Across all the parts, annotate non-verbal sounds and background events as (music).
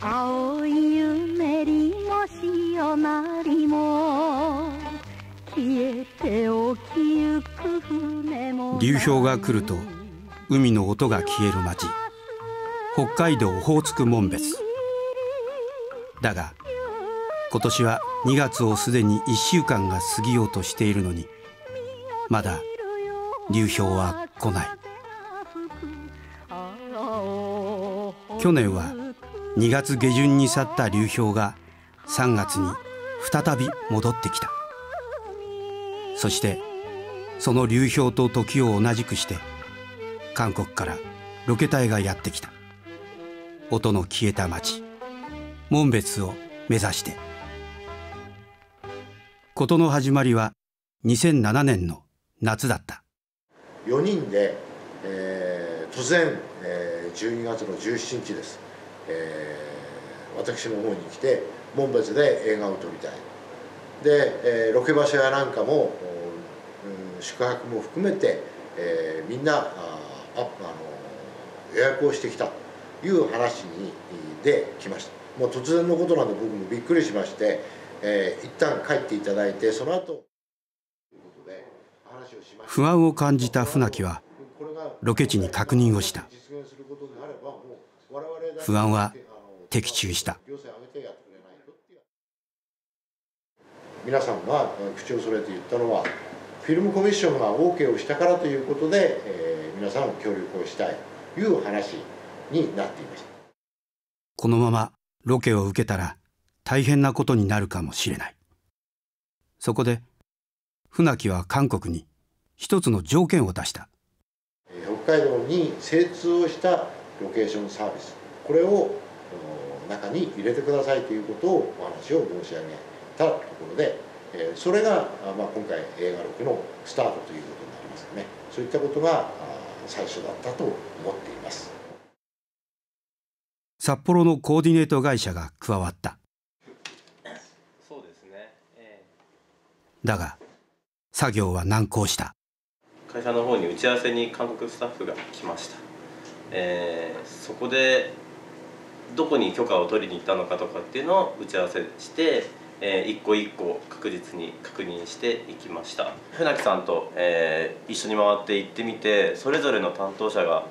青い夢りも潮なりも消えておきゆく船も流氷が来ると海の音が消える町北海道オホーツク紋別。だが今年は2月をすでに1週間が過ぎようとしているのにまだ流氷は来ない。去年は2月下旬に去った流氷が3月に再び戻ってきた。そしてその流氷と時を同じくして韓国からロケ隊がやってきた。音の消えた町紋別を目指して。事の始まりは2007年の夏だった。4人で、えー、突然、えー、12月の17日です。えー、私の方に来て紋別で映画を撮りたい。で、えー、ロケ場所やなんかも、うん、宿泊も含めて、えー、みんなああの予約をしてきた。という話にで来ました。もう突然のことなんで僕もびっくりしまして、えー、一旦帰っていただいてその後不安を感じた船木はロケ地に確認をした。不安は的中した。皆さんが口を揃えて言ったのはフィルムコミッションが OK をしたからということで、えー、皆さん協力をしたいという話になっていました。このままロケを受けたら大変なことになるかもしれない。そこで船木は韓国に一つの条件を出した。北海道に精通をしたロケーションサービスこれを中に入れてくださいということをお話を申し上げたところでそれが、まあ、今回映画録のスタートということになりますね。そういったことが最初だったと思っています。札幌のコーディネート会社が加わった。そうですね、えー、だが作業は難航した会社の方に打ち合わせに韓国スタッフが来ました、えー、そこでどこに許可を取りに行ったのかとかっていうのを打ち合わせして、えー、一個一個確実に確認していきました。船木さんと、えー、一緒に回って行ってみてそれぞれの担当者が、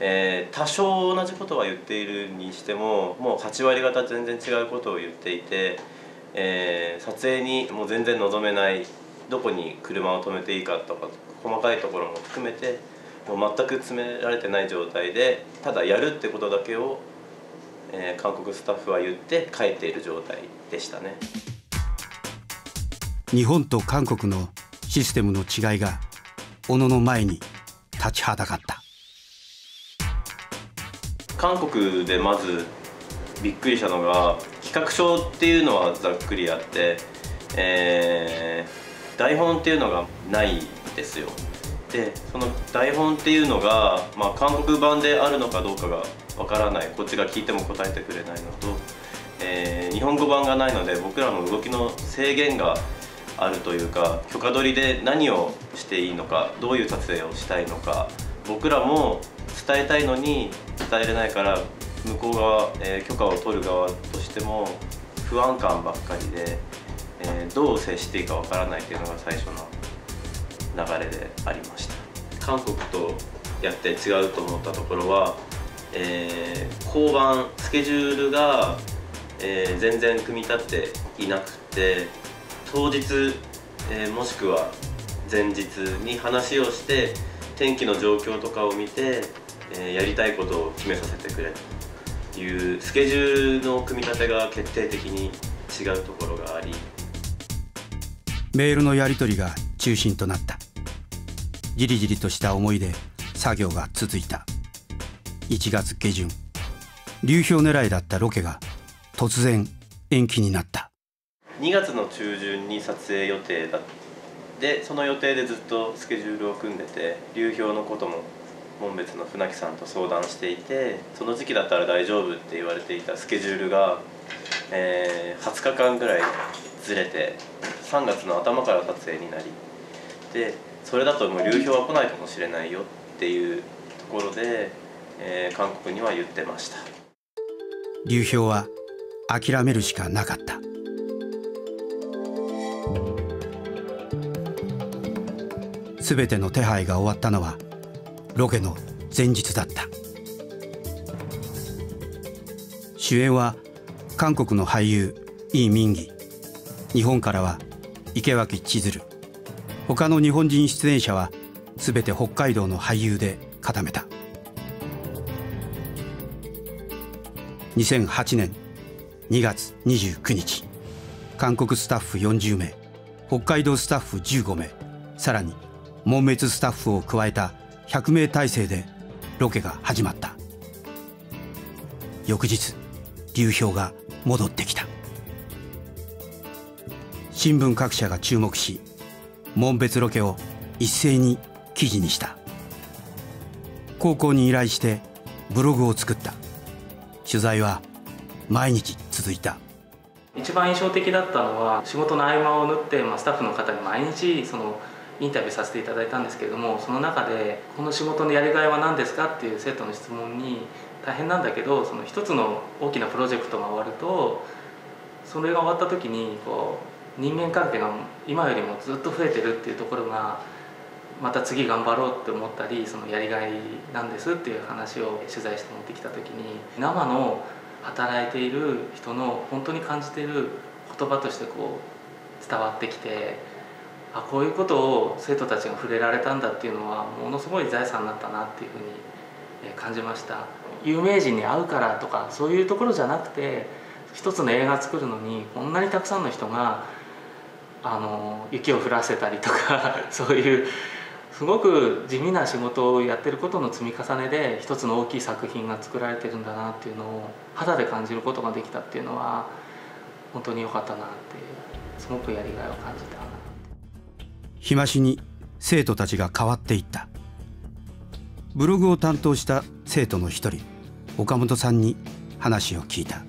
えー、多少同じことは言っているにしてももう8割方全然違うことを言っていて、えー、撮影にもう全然望めないどこに車を止めていいかとか細かいところも含めてもう全く詰められてない状態でただやるってことだけをえー、韓国スタッフは言って帰っている状態でしたね。日本と韓国のシステムの違いが小野の前に立ちはだかった。韓国でまずびっくりしたのが企画書っていうのはざっくりあって、えー、台本っていうのがないですよ。でその台本っていうのが、まあ、韓国版であるのかどうかがわからない。こっちが聞いても答えてくれないのと、えー、日本語版がないので僕らの動きの制限があるというか許可取りで何をしていいのかどういう撮影をしたいのか僕らも伝えたいのに伝えれないから向こう側、えー、許可を取る側としても不安感ばっかりで、えー、どう接していいかわからないっていうのが最初の流れでありました。韓国とやって違うと思ったところはえー、交番スケジュールが、えー、全然組み立っていなくて当日、えー、もしくは前日に話をして天気の状況とかを見て、えー、やりたいことを決めさせてくれというスケジュールの組み立てが決定的に違うところがありメールのやり取りが中心となった。じりじりとした思いで作業が続いた。1月下旬。流氷狙いだったロケが突然延期になった。2月の中旬に撮影予定だでその予定でずっとスケジュールを組んでて流氷のことも紋別の船木さんと相談していてその時期だったら大丈夫って言われていたスケジュールが、えー、20日間ぐらいずれて3月の頭から撮影になりでそれだともう流氷は来ないかもしれないよっていうところで、えー、韓国には言ってました。流氷は諦めるしかなかった。全ての手配が終わったのはロケの前日だった。主演は韓国の俳優イ・ミンギ。日本からは池脇千鶴。他の日本人出演者は全て北海道の俳優で固めた。2008年2月29日韓国スタッフ40名北海道スタッフ15名さらに門別スタッフを加えた100名体制でロケが始まった。翌日流氷が戻ってきた。新聞各社が注目し門別ロケを一斉に記事にした。高校に依頼してブログを作った。取材は毎日続いた。一番印象的だったのは仕事の合間を縫って、まあ、スタッフの方に毎日そのインタビューさせていただいたんですけれどもその中で「この仕事のやりがいは何ですか?」っていう生徒の質問に大変なんだけどその一つの大きなプロジェクトが終わるとそれが終わった時にこう人間関係が今よりもずっと増えてるっていうところがまた次頑張ろうって思ったりそのやりがいなんですっていう話を取材して持ってきた時に生の働いている人の本当に感じている言葉としてこう伝わってきて。あこういうことを生徒たちが触れられたんだっていうのはものすごい財産だったなっていうふうに感じました有名人に会うからとかそういうところじゃなくて一つの映画作るのにこんなにたくさんの人があの雪を降らせたりとか (laughs) そういうすごく地味な仕事をやってることの積み重ねで一つの大きい作品が作られてるんだなっていうのを肌で感じることができたっていうのは本当に良かったなってすごくやりがいを感じた。日増しに生徒たちが変わっていったブログを担当した生徒の一人岡本さんに話を聞いた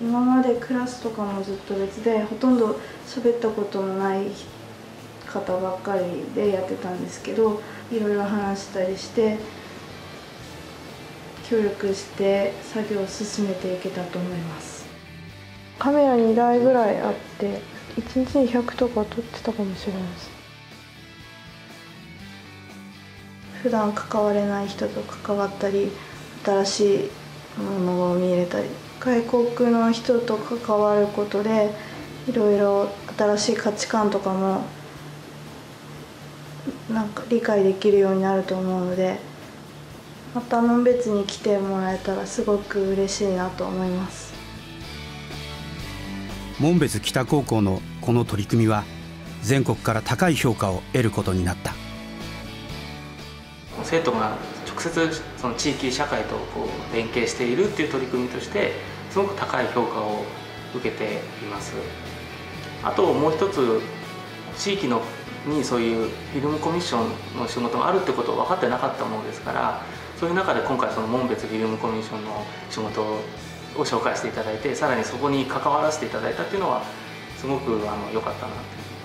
今までクラスとかもずっと別でほとんど喋ったことのない方ばっかりでやってたんですけどいろいろ話したりして協力して作業を進めていけたと思います。カメラ2台ぐらいあって1日に100とか撮ってたかもしれないです。普段関われない人と関わったり新しいものを見れたり外国の人と関わることでいろいろ新しい価値観とかもなんか理解できるようになると思うのでまた門別に来てもらえたらすごく嬉しいなと思います。門別北高校のこの取り組みは全国から高い評価を得ることになった生徒が直接その地域社会とこう連携しているっていう取り組みとしてすごく高い評価を受けています。あともう一つ地域のにそういうフィルムコミッションの仕事があるってことを分かってなかったものですからそういう中で今回その門別フィルムコミッションの仕事を紹介していただいてさらにそこに関わらせていただいたっていうのはすごくあの良かったなって。